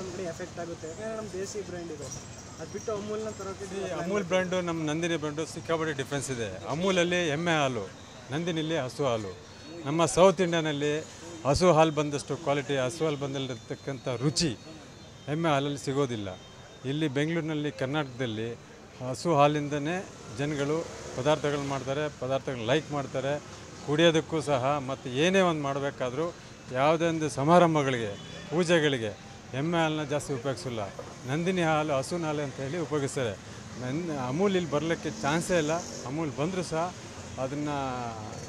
ಒಂದು ಕಡೆ ಎಫೆಕ್ಟ್ ಆಗುತ್ತೆ. ಯಾಕಂದ್ರೆ ನಮ್ಮ ದೇಸಿ ಬ್ರ್ಯಾಂಡ್ ಇದೆ. ಅದು ಬಿಟ್ಟು ಅಮೂಲ್ನ ತರೋಕೆ ಅಮೂಲ್ ಬ್ರ್ಯಾಂಡು ನಮ್ಮ ನಂದಿನಿ ಬ್ರ್ಯಾಂಡು ಸಿಕ್ಕಾಪಟ್ಟೆ ಡಿಫ್ರೆನ್ಸ್ ಇದೆ. ಅಮೂಲಲ್ಲಿ ಎಮ್ಮೆ ಹಾಲು ನಂದಿನಲ್ಲಿ ಹಸು ಹಾಲು. ನಮ್ಮ ಸೌತ್ ಇಂಡಿಯಾನಲ್ಲಿ ಹಸು ಹಾಲು ಬಂದಷ್ಟು ಕ್ವಾಲಿಟಿ ಹಸು ಹಾಲು ಬಂದಲ್ಲಿರ್ತಕ್ಕಂಥ ರುಚಿ ಎಮ್ಮೆ ಹಾಲಲ್ಲಿ ಸಿಗೋದಿಲ್ಲ. ಇಲ್ಲಿ ಬೆಂಗಳೂರಿನಲ್ಲಿ ಕರ್ನಾಟಕದಲ್ಲಿ ಹಸು ಹಾಲಿಂದನೇ ಜನಗಳು ಪದಾರ್ಥಗಳು ಮಾಡ್ತಾರೆ ಪದಾರ್ಥಗಳನ್ನ ಲೈಕ್ ಮಾಡ್ತಾರೆ. ಕುಡಿಯೋದಕ್ಕೂ ಸಹ ಮತ್ತು ಏನೇ ಒಂದು ಮಾಡಬೇಕಾದ್ರೂ ಯಾವುದೇ ಒಂದು ಸಮಾರಂಭಗಳಿಗೆ ಪೂಜೆಗಳಿಗೆ ಎಮ್ಮೆ ಹಾಲನ್ನ ಜಾಸ್ತಿ ಉಪಯೋಗಿಸಲ್ಲ. ನಂದಿನಿ ಹಾಲು, ಹಸುವಿನ ಹಾಲು ಅಂತ ಹೇಳಿ ಉಪಯೋಗಿಸ್ತಾರೆ. ನನ್ನ ಅಮೂಲ್ ಇಲ್ಲಿ ಬರಲಿಕ್ಕೆ ಚಾನ್ಸೇ ಇಲ್ಲ. ಅಮೂಲ್ ಬಂದರೂ ಸಹ ಅದನ್ನು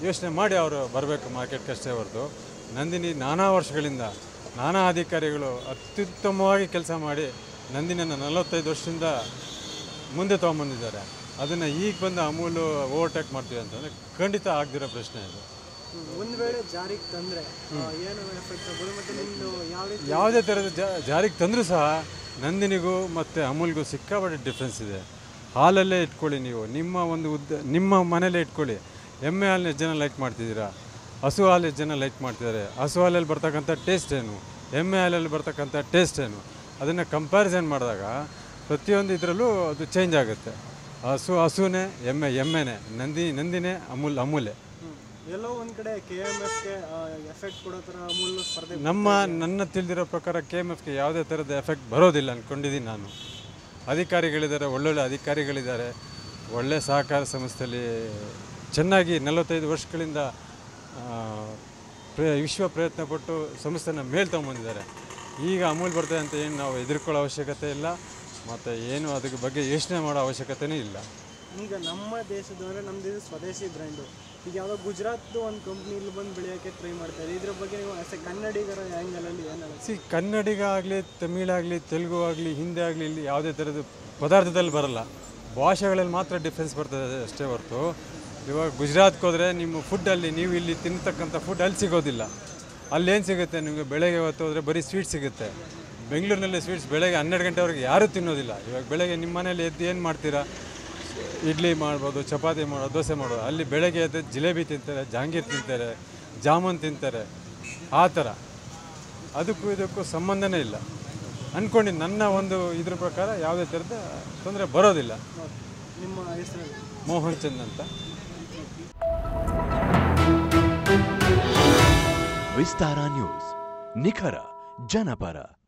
ಯೋಚನೆ ಮಾಡಿ ಅವರು ಬರಬೇಕು ಮಾರ್ಕೆಟ್ಗೆ ಅಷ್ಟೇ ಹೊರತು. ನಂದಿನಿ ನಾನಾ ವರ್ಷಗಳಿಂದ ನಾನಾ ಅಧಿಕಾರಿಗಳು ಅತ್ಯುತ್ತಮವಾಗಿ ಕೆಲಸ ಮಾಡಿ ನಂದಿನಿಯನ್ನು ನಲವತ್ತೈದು ವರ್ಷದಿಂದ ಮುಂದೆ ತೊಗೊಂಬಂದಿದ್ದಾರೆ. ಅದನ್ನು ಈಗ ಬಂದು ಅಮೂಲು ಓವರ್ಟೇಕ್ ಮಾಡ್ತೀವಿ ಅಂತಂದರೆ ಖಂಡಿತ ಆಗದಿರೋ ಪ್ರಶ್ನೆ ಇದು. ಒಂದು ವೇಳೆ ಜಾರಿಗೆ ತಂದರೆ ಏನು ಎಫೆಕ್ಟ್ ಯಾವುದೇ ಥರದ ಜಾರಿಗೆ ತಂದರೂ ಸಹ ನಂದಿನಿಗೂ ಮತ್ತು ಅಮೂಲ್ಗೂ ಸಿಕ್ಕಾಪಟ್ಟೆ ಡಿಫ್ರೆನ್ಸ್ ಇದೆ. ಹಾಲಲ್ಲೇ ಇಟ್ಕೊಳ್ಳಿ ನೀವು. ನಿಮ್ಮ ಒಂದು ಉದ್ದ, ನಿಮ್ಮ ಮನೇಲೇ ಇಟ್ಕೊಳ್ಳಿ. ಎಮ್ಮೆ ಹಾಲನ್ನ ಜನ ಲೈಕ್ ಮಾಡ್ತಿದ್ದೀರಾ? ಹಸು ಹಾಲು ಜನ ಲೈಕ್ ಮಾಡ್ತಿದ್ದಾರೆ. ಹಸು ಹಾಲಲ್ಲಿ ಬರ್ತಕ್ಕಂಥ ಟೇಸ್ಟ್ ಏನು? ಎಮ್ಮೆ ಹಾಲಲ್ಲಿ ಬರ್ತಕ್ಕಂಥ ಟೇಸ್ಟ್ ಏನು? ಅದನ್ನು ಕಂಪ್ಯಾರಿಸನ್ ಮಾಡಿದಾಗ ಪ್ರತಿಯೊಂದು ಇದರಲ್ಲೂ ಅದು ಚೇಂಜ್ ಆಗುತ್ತೆ. ಹಸು ಹಸುನೇ, ಎಮ್ಮೆ, ಎಮ್ಮೆನೇ. ನಂದಿ, ನಂದಿನೇ ಅಮೂಲ್, ಅಮೂಲೆ. ಎಲ್ಲೋ ಒಂದು ಕಡೆ ಕೆ ಎಂ ಎಫ್ಗೆ ಎಫೆಕ್ಟ್ ಕೊಡೋ ಥರ ಅಮೂಲ್ ಸ್ಪರ್ಧೆ ನಮ್ಮ ನನ್ನ ತಿಳಿದಿರೋ ಪ್ರಕಾರ ಕೆ ಎಂ ಎಫ್ಗೆ ಯಾವುದೇ ಥರದ ಎಫೆಕ್ಟ್ ಬರೋದಿಲ್ಲ ಅಂದ್ಕೊಂಡಿದ್ದೀನಿ ನಾನು. ಅಧಿಕಾರಿಗಳಿದ್ದಾರೆ ಒಳ್ಳೊಳ್ಳೆ ಅಧಿಕಾರಿಗಳಿದ್ದಾರೆ. ಒಳ್ಳೆ ಸಹಕಾರ ಸಂಸ್ಥೆಯಲ್ಲಿ ಚೆನ್ನಾಗಿ ನಲವತ್ತೈದು ವರ್ಷಗಳಿಂದ ವಿಶ್ವ ಪ್ರಯತ್ನ ಪಟ್ಟು ಸಂಸ್ಥೆನ ಮೇಲೆ ತೊಗೊಂಬಂದಿದ್ದಾರೆ. ಈಗ ಅಮೂಲ್ ಬರ್ತದೆ ಅಂತ ಏನು ನಾವು ಎದುರ್ಕೊಳ್ಳೋ ಅವಶ್ಯಕತೆ ಇಲ್ಲ. ಮತ್ತು ಏನು ಅದ್ರ ಬಗ್ಗೆ ಯೋಚನೆ ಮಾಡೋ ಅವಶ್ಯಕತೆಯೂ ಇಲ್ಲ. ಈಗ ನಮ್ಮ ದೇಶದವರೇ ನಮ್ಮದು ಸ್ವದೇಶಿ ಬ್ರ್ಯಾಂಡು. ಈಗ ಯಾವುದೋ ಗುಜರಾತ್ದು ಒಂದು ಕಂಪ್ನಿ ಇಲ್ಲಿ ಬಂದು ಬೆಳೆಯೋಕ್ಕೆ ಟ್ರೈ ಮಾಡ್ತಾರೆ ಇದ್ರ ಬಗ್ಗೆ ನೀವು ಕನ್ನಡಿಗರ ಆ್ಯಂಗಲಲ್ಲಿ ಏನು ಸಿ, ಕನ್ನಡಿಗ ಆಗಲಿ ತಮಿಳಾಗಲಿ ತೆಲುಗು ಆಗಲಿ, ಹಿಂದಿ ಆಗಲಿ ಇಲ್ಲಿ ಯಾವುದೇ ಥರದ ಪದಾರ್ಥದಲ್ಲಿ ಬರಲ್ಲ. ಭಾಷೆಗಳಲ್ಲಿ ಮಾತ್ರ ಡಿಫ್ರೆನ್ಸ್ ಬರ್ತದೆ ಅಷ್ಟೇ ಹೊರತು. ಇವಾಗ ಗುಜರಾತ್ಗೆ ಹೋದರೆ ನಿಮ್ಮ ಫುಡ್ಡಲ್ಲಿ ನೀವು ಇಲ್ಲಿ ತಿನ್ನತಕ್ಕಂಥ ಫುಡ್ ಅಲ್ಲಿ ಸಿಗೋದಿಲ್ಲ. ಅಲ್ಲೇನು ಸಿಗುತ್ತೆ? ನಿಮಗೆ ಬೆಳಗ್ಗೆ ಹೊತ್ತು ಹೋದರೆ ಬರೀ ಸ್ವೀಟ್ ಸಿಗುತ್ತೆ. ಬೆಂಗಳೂರಿನಲ್ಲಿ ಸ್ವೀಟ್ಸ್ ಬೆಳಗ್ಗೆ ಹನ್ನೆರಡು ಗಂಟೆವರೆಗೆ ಯಾರೂ ತಿನ್ನೋದಿಲ್ಲ. ಇವಾಗ ಬೆಳಗ್ಗೆ ನಿಮ್ಮ ಮನೇಲಿ ಎದ್ದು ಏನು ಮಾಡ್ತೀರಾ? ಇಡ್ಲಿ ಮಾಡ್ಬೋದು ಚಪಾತಿ ಮಾಡೋದು ದೋಸೆ ಮಾಡೋದು. ಅಲ್ಲಿ ಬೆಳಗ್ಗೆ ಎದ್ದು ಜಿಲೇಬಿ ತಿಂತಾರೆ ಜಾಂಗೀರ್ ತಿಂತಾರೆ ಜಾಮೂನ್ ತಿಂತಾರೆ. ಆ ಥರ. ಅದಕ್ಕೂ ಇದಕ್ಕೂ ಸಂಬಂಧನೇ ಇಲ್ಲ. ಅಂದ್ಕೊಂಡು ನನ್ನ ಒಂದು ಇದ್ರ ಪ್ರಕಾರ ಯಾವುದೇ ಥರದ ತೊಂದರೆ ಬರೋದಿಲ್ಲ. ನಿಮ್ಮ ಹೆಸರು? ಮೋಹನ್ ಚಂದ್ ಅಂತ. ವಿಸ್ತಾರ ನ್ಯೂಸ್. ನಿಖರ ಜನಪರ.